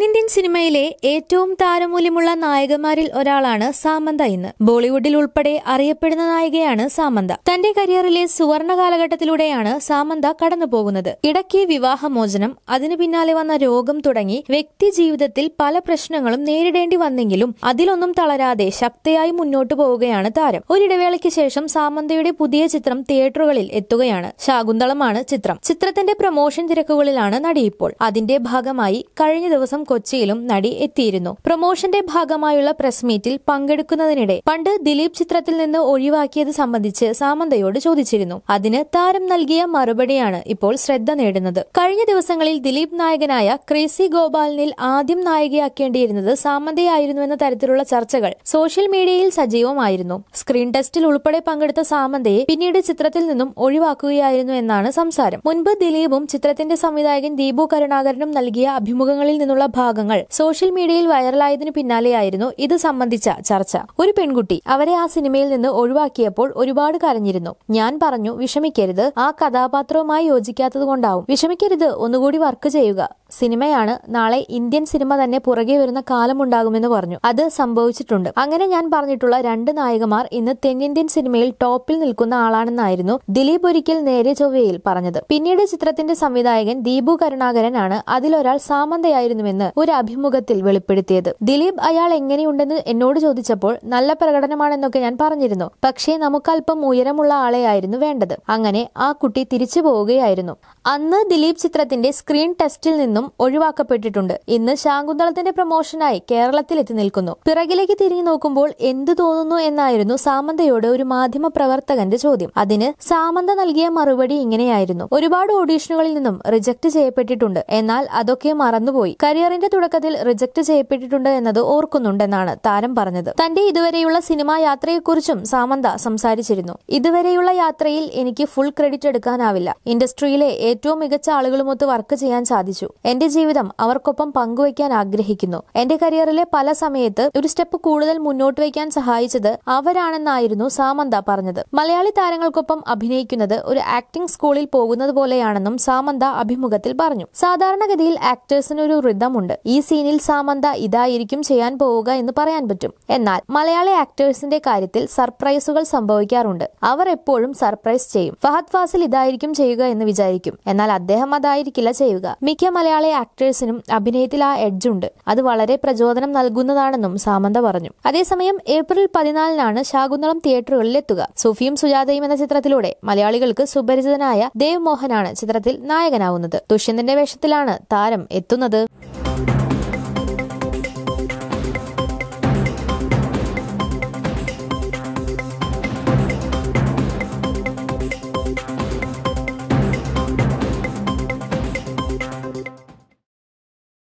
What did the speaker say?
തെന്നിന്ത്യൻ സിനിമയിലെ ഏറ്റവും താരമൂല്യമുള്ള നായകന്മാരിൽ ഒരാളാണ് സാമന്ത ഇന്ന്. ബോളിവുഡിൽ ഉൾപ്പെടെ അറിയപ്പെടുന്ന നായികയാണ് സാമന്ത. തന്റെ കരിയറിലെ സുവർണ കാലഘട്ടത്തിലൂടെയാണ് സാമന്ത കടന്നുപോകുന്നത്. ഇടയ്ക്ക് വിവാഹമോചനം അതിനു പിന്നാലെ വന്ന രോഗം തുടങ്ങി വ്യക്തി ജീവിതത്തിൽ പല പ്രശ്നങ്ങളും നേരിടേണ്ടി വന്നെങ്കിലും അതിലൊന്നും തളരാതെ ശക്തിയായി മുന്നോട്ടു പോവുകയാണ് താരം. ഒരിടവേളയ്ക്ക് ശേഷം സാമന്തയുടെ പുതിയ ചിത്രം തിയേറ്ററുകളിൽ എത്തുകയാണ്. ശാകുന്തളമാണ് ചിത്രം. ചിത്രത്തിന്റെ പ്രൊമോഷൻ തിരക്കുകളിലാണ് നടി അതിന്റെ ഭാഗമായി കഴിഞ്ഞ ദിവസം കൊച്ചിയിലും നടി എത്തിയിരുന്നു. പ്രൊമോഷന്റെ ഭാഗമായുള്ള പ്രസ് മീറ്റിൽ പങ്കെടുക്കുന്നതിനിടെ പണ്ട് ദിലീപ് ചിത്രത്തിൽ നിന്ന് ഒഴിവാക്കിയത് സംബന്ധിച്ച് സാമന്തയോട് ചോദിച്ചിരുന്നു. അതിന് താരം നൽകിയ മറുപടിയാണ് ഇപ്പോൾ ശ്രദ്ധ നേടുന്നത്. കഴിഞ്ഞ ദിവസങ്ങളിൽ ദിലീപ് നായകനായ ക്രേസി ഗോപാലിനിൽ ആദ്യം നായികയാക്കേണ്ടിയിരുന്നത് സാമന്തയായിരുന്നുവെന്ന തരത്തിലുള്ള ചർച്ചകൾ സോഷ്യൽ മീഡിയയിൽ സജീവമായിരുന്നു. സ്ക്രീൻ ടെസ്റ്റിൽ ഉൾപ്പെടെ പങ്കെടുത്ത സാമന്തയെ പിന്നീട് ചിത്രത്തിൽ നിന്നും ഒഴിവാക്കുകയായിരുന്നു എന്നാണ് സംസാരം. മുൻപ് ദിലീപും ചിത്രത്തിന്റെ സംവിധായകൻ ദീപു കരുണാകരനും നൽകിയ അഭിമുഖങ്ങളിൽ നിന്നുള്ള ഭാഗങ്ങൾ സോഷ്യൽ മീഡിയയിൽ വൈറലായതിനു പിന്നാലെയായിരുന്നു ഇത് സംബന്ധിച്ച ചർച്ച. ഒരു പെൺകുട്ടി അവരെ ആ സിനിമയിൽ നിന്ന് ഒഴിവാക്കിയപ്പോൾ ഒരുപാട് കരഞ്ഞിരുന്നു. ഞാൻ പറഞ്ഞു വിഷമിക്കരുത്. ആ കഥാപാത്രവുമായി യോജിക്കാത്തത് കൊണ്ടാവും. വിഷമിക്കരുത്. ഒന്നുകൂടി വർക്ക് ചെയ്യുക. സിനിമയാണ് നാളെ ഇന്ത്യൻ സിനിമ തന്നെ പുറകെ വരുന്ന കാലമുണ്ടാകുമെന്ന് പറഞ്ഞു. അത് സംഭവിച്ചിട്ടുണ്ട്. അങ്ങനെ ഞാൻ പറഞ്ഞിട്ടുള്ള രണ്ട് നായകമാർ ഇന്ന് തെന്നിന്ത്യൻ സിനിമയിൽ ടോപ്പിൽ നിൽക്കുന്ന ആളാണെന്നായിരുന്നു ദിലീപ് ഒരിക്കൽ നേരെ ചൊവ്വയിൽ പറഞ്ഞത്. പിന്നീട് ചിത്രത്തിന്റെ സംവിധായകൻ ദീപു കരുണാകരനാണ് അതിലൊരാൾ സാമന്തയായിരുന്നുവെന്ന് ഒരു അഭിമുഖത്തിൽ വെളിപ്പെടുത്തിയത്. ദിലീപ് അയാൾ എങ്ങനെയുണ്ടെന്ന് എന്നോട് ചോദിച്ചപ്പോൾ നല്ല പ്രകടനമാണെന്നൊക്കെ ഞാൻ പറഞ്ഞിരുന്നു. പക്ഷേ നമുക്കല്പം ഉയരമുള്ള ആളെയായിരുന്നു വേണ്ടത്. അങ്ങനെ ആ കുട്ടി തിരിച്ചു പോവുകയായിരുന്നു. അന്ന് ദിലീപ് ചിത്രത്തിന്റെ സ്ക്രീൻ ടെസ്റ്റിൽ നിന്നും ഒഴിവാക്കപ്പെട്ടിട്ടുണ്ട്. ഇന്ന് ശാകുന്തളത്തിന്റെ പ്രൊമോഷനായി കേരളത്തിൽ എത്തി നിൽക്കുന്നു. പിറകിലേക്ക് തിരിഞ്ഞു നോക്കുമ്പോൾ എന്തു തോന്നുന്നു എന്നായിരുന്നു സാമന്തയോട് ഒരു മാധ്യമ പ്രവർത്തകന്റെ ചോദ്യം. അതിന് സാമന്ത നൽകിയ മറുപടി ഇങ്ങനെയായിരുന്നു. ഒരുപാട് ഓഡീഷനുകളിൽ നിന്നും റിജക്ട് ചെയ്യപ്പെട്ടിട്ടുണ്ട്. എന്നാൽ അതൊക്കെ മറന്നുപോയി. കരിയറിന്റെ തുടക്കത്തിൽ റിജക്ട് ചെയ്യപ്പെട്ടിട്ടുണ്ട് എന്നത് ഓർക്കുന്നുണ്ടെന്നാണ് താരം പറഞ്ഞത്. തന്റെ ഇതുവരെയുള്ള സിനിമാ യാത്രയെക്കുറിച്ചും സാമന്ത സംസാരിച്ചിരുന്നു. ഇതുവരെയുള്ള യാത്രയിൽ എനിക്ക് ഫുൾ ക്രെഡിറ്റ് എടുക്കാനാവില്ല. ഇൻഡസ്ട്രിയിലെ ഏറ്റവും മികച്ച ആളുകളുമൊത്ത് വർക്ക് ചെയ്യാൻ സാധിച്ചു. എന്റെ ജീവിതം അവർക്കൊപ്പം പങ്കുവയ്ക്കാൻ ആഗ്രഹിക്കുന്നു. എന്റെ കരിയറിലെ പല സമയത്ത് ഒരു സ്റ്റെപ്പ് കൂടുതൽ മുന്നോട്ട് വയ്ക്കാൻ സഹായിച്ചത് അവരാണെന്നായിരുന്നു സാമന്ത പറഞ്ഞത്. മലയാളി താരങ്ങൾക്കൊപ്പം അഭിനയിക്കുന്നത് ഒരു ആക്ടിംഗ് സ്കൂളിൽ പോകുന്നത് പോലെയാണെന്നും സാമന്ത അഭിമുഖത്തിൽ പറഞ്ഞു. സാധാരണഗതിയിൽ ആക്ടേഴ്സിന് ഒരു റിതമുണ്ട് ഈ സീനിൽ സാമന്ത ഇതായിരിക്കും ചെയ്യാൻ പോവുക എന്ന് പറയാൻ പറ്റും. എന്നാൽ മലയാളി ആക്ടേഴ്സിന്റെ കാര്യത്തിൽ സർപ്രൈസുകൾ സംഭവിക്കാറുണ്ട്. അവർ എപ്പോഴും സർപ്രൈസ് ചെയ്യും. ഫഹദ് ഫാസിൽ ഇതായിരിക്കും ചെയ്യുക എന്ന് വിചാരിക്കും. എന്നാൽ അദ്ദേഹം അതായിരിക്കില്ല ചെയ്യുക. മിക്ക മലയാളി ആക്ടേഴ്സിനും അഭിനയത്തിൽ ആ എഡ്ജ് ഉണ്ട്. അത് വളരെ പ്രചോദനം നൽകുന്നതാണെന്നും സാമന്ത പറഞ്ഞു. അതേസമയം ഏപ്രിൽ പതിനാലിനാണ് ശാകുന്തളം തിയേറ്ററുകളിൽ എത്തുക. സുഫിയും സുജാതയും എന്ന ചിത്രത്തിലൂടെ മലയാളികൾക്ക് സുപരിചിതനായ ദേവ് മോഹനാണ് ചിത്രത്തിൽ നായകനാവുന്നത്. ദുഷ്യന്തന്റെ വേഷത്തിലാണ് താരം എത്തുന്നത്.